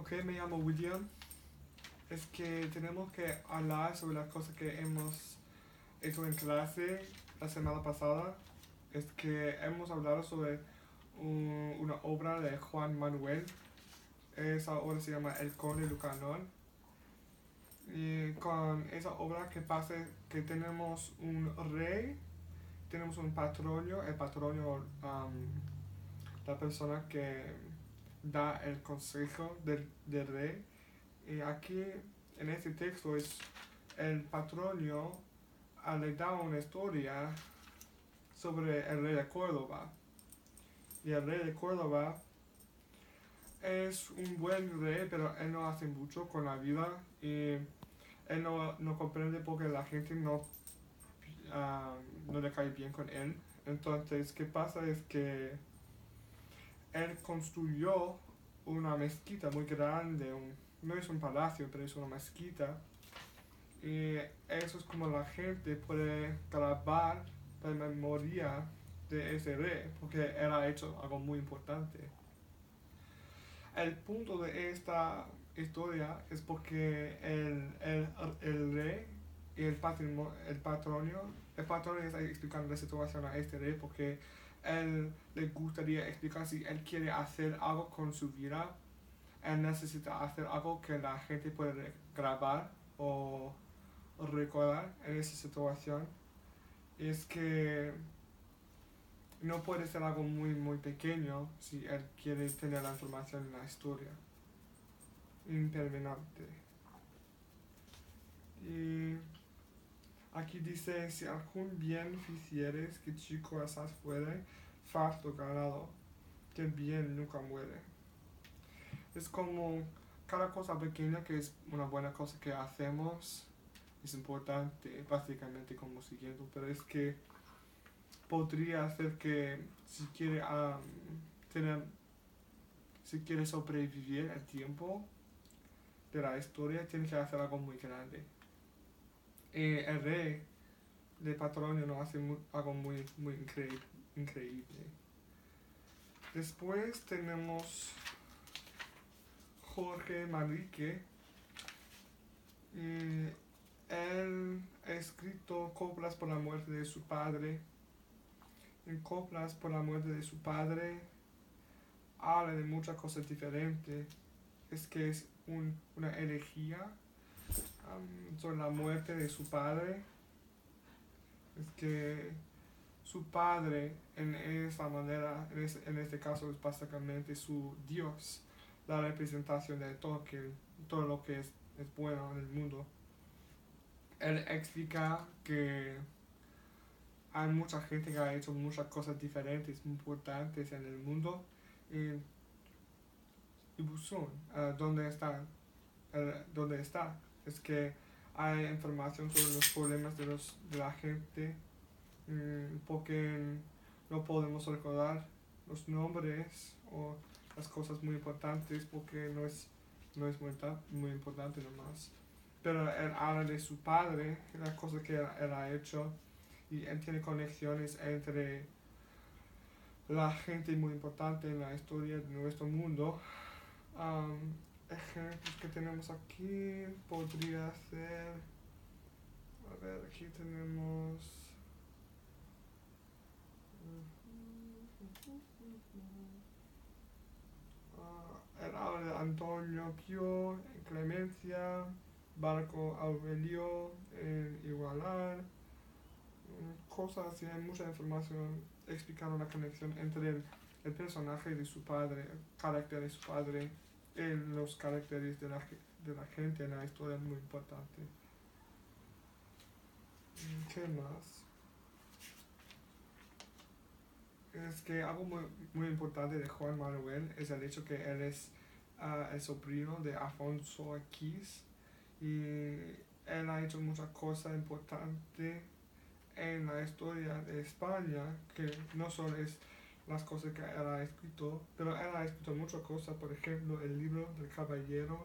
Ok, me llamo William. Es que tenemos que hablar sobre las cosas que hemos hecho en clase la semana pasada. Es que hemos hablado sobre un- una obra de Juan Manuel. Esa obra se llama El Conde Lucanor. Y con esa obra que pasa que tenemos un rey, tenemos un patronio, el patronio, um, la persona que da el consejo del, del rey. Y aquí en este texto es el patronio ah, le da una historia sobre el rey de Córdoba. Y el rey de Córdoba es un buen rey, pero él no hace mucho con la vida y él no, no comprende porque la gente no, ah, no le cae bien con él. Entonces, ¿qué pasa? Es que él construyó una mezquita muy grande, no es un palacio, pero es una mezquita. Y eso es como la gente puede grabar la memoria de ese rey, porque ha hecho algo muy importante. El punto de esta historia es porque el, el, rey y el, patrimo- el patronio, el está explicando la situación a este rey porque él le gustaría explicar si él quiere hacer algo con su vida, él necesita hacer algo que la gente puede grabar o recordar en esa situación. Es que no puede ser algo muy muy pequeño si él quiere tener la información en la historia. Impermanente. Y aquí dice, si algún bien ficieres que chico asaz fuere, farto ganado, que bien nunca muere. Es como cada cosa pequeña que es una buena cosa que hacemos, es importante, básicamente como siguiendo, pero es que podría hacer que si quiere am, tener, si quiere sobrevivir el tiempo de la historia, tiene que hacer algo muy grande. Y el rey de Patronio no hace algo muy, muy increíble. Después tenemos Jorge Manrique. Y él ha escrito coplas por la muerte de su padre. En coplas por la muerte de su padre habla de muchas cosas diferentes. Es que es un- una elegía am, sobre la muerte de su padre. Es que su padre en esa manera, en, en este caso es básicamente su Dios, la representación de todo, que, todo lo que es, es bueno en el mundo. Él explica que hay mucha gente que ha hecho muchas cosas diferentes, importantes en el mundo. Y, y Buzón, ah, ¿dónde está? ¿Dónde está? Es que hay información sobre los problemas de, los, de la gente, mm, porque no podemos recordar los nombres o las cosas muy importantes, porque no es, no es muy, muy importante nomás. Pero él habla de su padre, las cosas que él, ha hecho, y él tiene conexiones entre la gente muy importante en la historia de nuestro mundo. Ejemplos que tenemos aquí podría ser. A ver, aquí tenemos. Ah, el de Antonio Pío en Clemencia, Barco Aurelio en Igualar, mm, cosas así, hay mucha información explicando la conexión entre el, el personaje de su padre, el carácter de su padre, y los caracteres de la, de la gente en la historia es muy importante. ¿Qué más? Es que algo muy, muy importante de Juan Manuel es el hecho que él es ah, el sobrino de Afonso X y él ha hecho muchas cosas importantes en la historia de España, que no solo es las cosas que él ha escrito, pero él ha escrito muchas cosas, por ejemplo, el libro del caballero,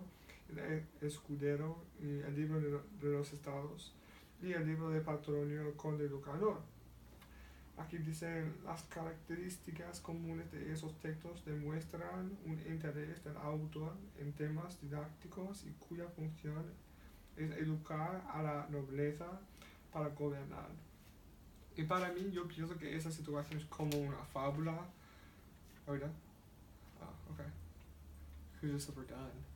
el escudero el libro de los estados y el libro de Patronio el conde Lucanor. Aquí dicen las características comunes de esos textos demuestran un interés del autor en temas didácticos y cuya función es educar a la nobleza para gobernar. Y para mí yo pienso que esa situación es como una fábula. ¿Verdad? Ah, ok. Who's ever done?